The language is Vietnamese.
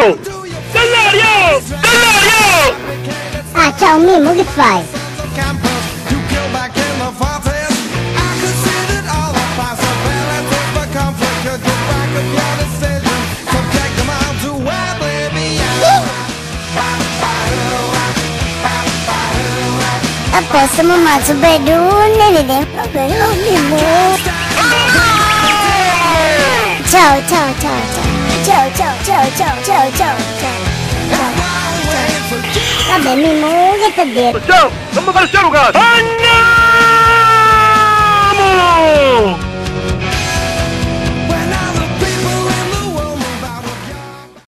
Dalario! Dalario! Dalario! Ah, ciao Mimmo, che fai? Posso mamma su bedone, vediamo però Mimmo. Ciao, ciao, ciao, ciao. Ciao, ciao. Tá bem, me manda, bebê. Tchau, vamos aparecer o gato. Oh, não!